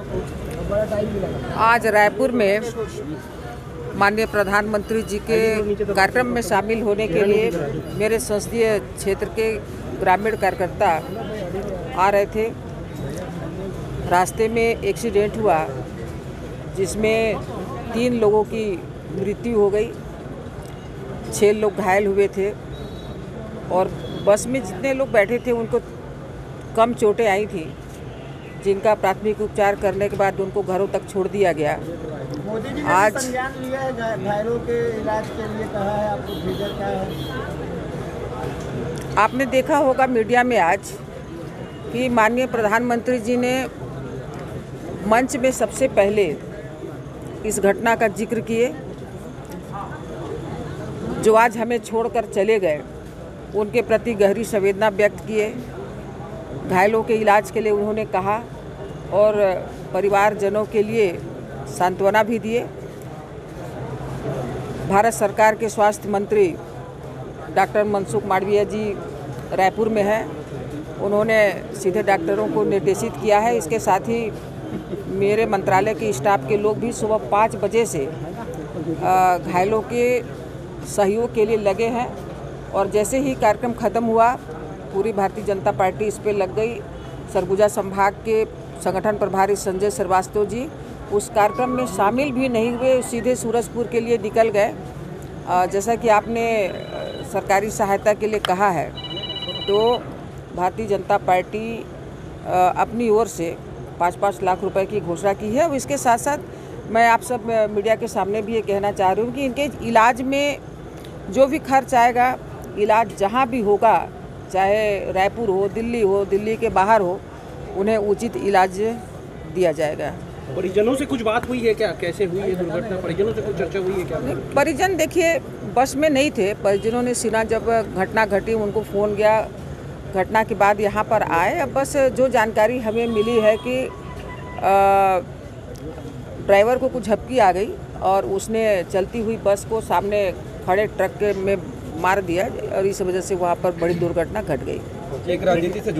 आज रायपुर में माननीय प्रधानमंत्री जी के कार्यक्रम में शामिल होने के लिए मेरे संसदीय क्षेत्र के ग्रामीण कार्यकर्ता आ रहे थे। रास्ते में एक्सीडेंट हुआ, जिसमें तीन लोगों की मृत्यु हो गई छः लोग घायल हुए थे और बस में जितने लोग बैठे थे, उनको कम चोटें आई थी। जिनका प्राथमिक उपचार करने के बाद उनको घरों तक छोड़ दिया गया। मोदी जी ने आज- संज्ञान लिया है घायलों के इलाज के लिए कहा है आपको भेजा क्या है? आपने देखा होगा मीडिया में आज कि माननीय प्रधानमंत्री जी ने मंच में सबसे पहले इस घटना का ज़िक्र किए जो आज हमें छोड़कर चले गए। उनके प्रति गहरी संवेदना व्यक्त किए। घायलों के इलाज के लिए उन्होंने कहा और परिवारजनों के लिए सांत्वना भी दिए। भारत सरकार के स्वास्थ्य मंत्री डॉक्टर मनसुख मांडविया जी रायपुर में हैं। उन्होंने सीधे डॉक्टरों को निर्देशित किया है। इसके साथ ही मेरे मंत्रालय के स्टाफ के लोग भी सुबह पाँच बजे से घायलों के सहयोग के लिए लगे हैं। और जैसे ही कार्यक्रम ख़त्म हुआ पूरी भारतीय जनता पार्टी इस पर लग गई। सरगुजा संभाग के संगठन प्रभारी संजय श्रीवास्तव जी उस कार्यक्रम में शामिल भी नहीं हुए, सीधे सूरजपुर के लिए निकल गए। जैसा कि आपने सरकारी सहायता के लिए कहा है तो भारतीय जनता पार्टी अपनी ओर से पाँच पाँच लाख रुपए की घोषणा की है। और इसके साथ साथ मैं आप सब मीडिया के सामने भी ये कहना चाह रही हूँ कि इनके इलाज में जो भी खर्च आएगा, इलाज जहाँ भी होगा चाहे रायपुर हो दिल्ली हो दिल्ली के बाहर हो उन्हें उचित इलाज दिया जाएगा। परिजनों से कुछ बात हुई है क्या? कैसे हुई है दुर्घटना? परिजनों से कुछ चर्चा हुई है क्या? परिजन देखिए बस में नहीं थे। परिजनों ने सीना जब घटना घटी उनको फ़ोन गया घटना के बाद यहाँ पर आए। अब बस जो जानकारी हमें मिली है कि ड्राइवर को कुछ झपकी आ गई और उसने चलती हुई बस को सामने खड़े ट्रक के में मार दिया और इस वजह से वहाँ पर बड़ी दुर्घटना घट गई। एक राजनीति से